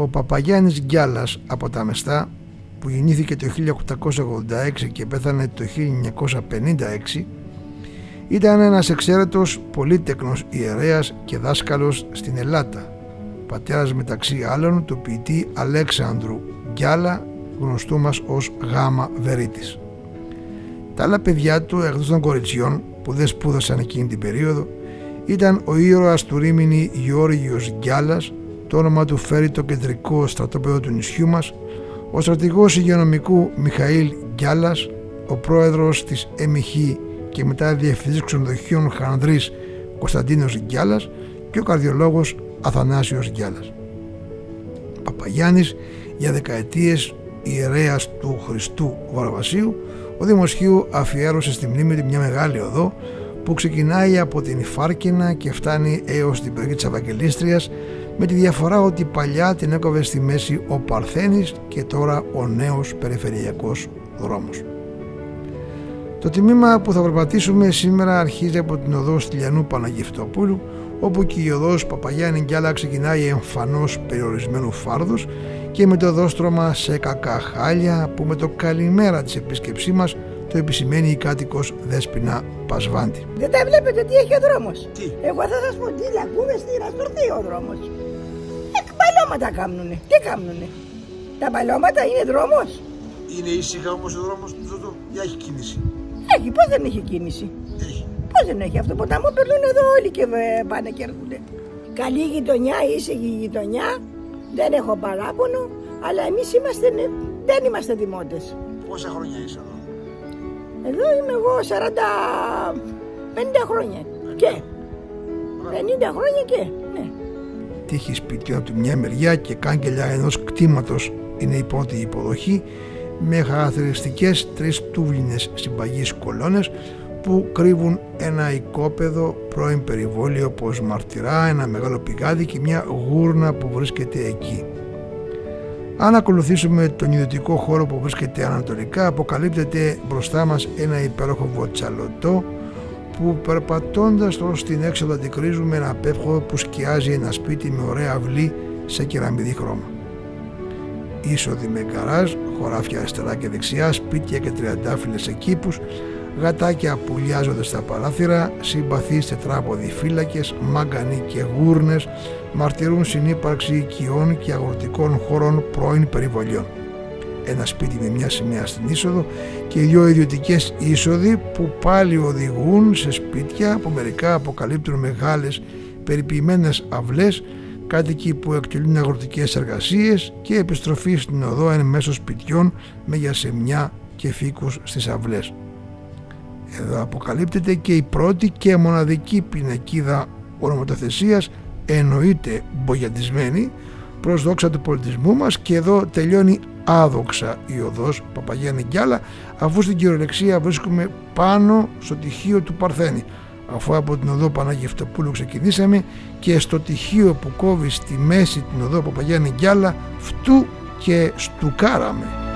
Ο Παπαγιάννης Γκιάλας από τα Μεστά που γεννήθηκε το 1886 και πέθανε το 1956 ήταν ένας εξαίρετος πολύτεκνος ιερέας και δάσκαλος στην Ελλάδα πατέρας μεταξύ άλλων του ποιητή Αλέξανδρου Γκιάλα γνωστού μας ως Γάμα Βερίτης. Τα άλλα παιδιά του εκτός των κοριτσιών που δεν σπούδασαν εκείνη την περίοδο ήταν ο ήρωας του Ρήμινη Γεώργιος Γκιάλας το όνομα του φέρει το κεντρικό στρατόπεδο του νησιού μας ο στρατηγός υγειονομικού Μιχαήλ Γκιάλας ο πρόεδρος της ΕΜΙΧ και μετά διευθυντής ξενοδοχείων Χανδρής Κωνσταντίνος Γκιάλας και ο καρδιολόγος Αθανάσιος Γκιάλας. Παπαγιάννης για δεκαετίες ιερέας του Χριστού Βαρβασίου ο Δημοσχείου αφιέρωσε στη μνήμη του μια μεγάλη οδό που ξεκινάει από την Φάρκινα και φτάνει έως την περιοχή της Ευαγγελίστριας με τη διαφορά ότι παλιά την έκοβε στη μέση ο Παρθένης και τώρα ο νέος περιφερειακός δρόμος. Το τιμήμα που θα περπατήσουμε σήμερα αρχίζει από την οδό Στυλιανού Παναγιευτοπούλου όπου και η οδός Παπαγιάννη Γκιάλα ξεκινάει εμφανώς περιορισμένου φάρδους και με το δόστρωμα σε κακά χάλια που με το καλημέρα της επίσκεψής μας το επισημαίνει η κάτοικος Δέσποινα Πασβάντη. Δεν τα βλέπετε τι έχει ο δρόμος. Τι; Εγώ θα σας πω τι λακκούμε στη Ραστορθή ο δρόμος. Εκ κάνουνε. Τι κάνουνε. Τα παλώματα είναι δρόμος. Είναι ήσυχα όμως ο δρόμος του Ζωτό. Για έχει κίνηση. Έχει. Πώς δεν έχει κίνηση; Έχει. Πώς δεν έχει; Αυτό ποταμό περνούν εδώ όλοι και πάνε και έρχονται. Καλή γειτονιά, ήσυχη γειτονιά. Δεν έχω παράπονο. Αλλά εμείς είμαστε, δεν είμαστε δημότες. Πόσα χρόνια είσαι εδώ; Εδώ είμαι εγώ 40... 50 χρόνια. Και. 50 χρόνια και. Ναι. Τύχη σπιτιού από τη μια μεριά και κάγκελια ενός κτήματος είναι η πρώτη υποδοχή με χαρακτηριστικές τρεις τούβλινες συμπαγείς κολόνες που κρύβουν ένα οικόπεδο πρώην περιβόλιο όπως μαρτυρά, ένα μεγάλο πηγάδι και μια γούρνα που βρίσκεται εκεί. Αν ακολουθήσουμε τον ιδιωτικό χώρο που βρίσκεται ανατολικά αποκαλύπτεται μπροστά μας ένα υπέροχο βοτσαλωτό που περπατώντας προς την έξοδο αντικρίζουμε ένα πέφχο που σκιάζει ένα σπίτι με ωραία αυλή σε κεραμιδί χρώμα. Είσοδοι με γκαράζ, χωράφια αριστερά και δεξιά, σπίτια και τριαντάφυλλες εκήπους, γατάκια που λιάζονται στα παράθυρα, συμπαθείς τετράποδοι φύλακες, μάγκανοι και γούρνες μαρτυρούν συνύπαρξη οικειών και αγροτικών χωρών πρώην περιβολιών. Ένα σπίτι με μια σημαία στην είσοδο και δύο ιδιωτικές είσοδοι που πάλι οδηγούν σε σπίτια που μερικά αποκαλύπτουν μεγάλες περιποιημένες αυλές κάτοικοι που εκτελούν αγροτικές εργασίες και επιστροφή στην οδό εν μέσω σπιτιών με γιασεμιά και φύκους στις αυλές. Εδώ αποκαλύπτεται και η πρώτη και μοναδική πινακίδα ονοματοθεσίας εννοείται μπογιατισμένη προς δόξα του πολιτισμού μας και εδώ τελειώνει άδοξα η οδός Παπαγιάννη Γκιάλα αφού στην κυριολεξία βρίσκουμε πάνω στο τυχείο του Παρθένη αφού από την οδό Παναγιευτοπούλου ξεκινήσαμε και στο τυχείο που κόβει στη μέση την οδό Παπαγιάννη Γκιάλα φτού και στουκάραμε.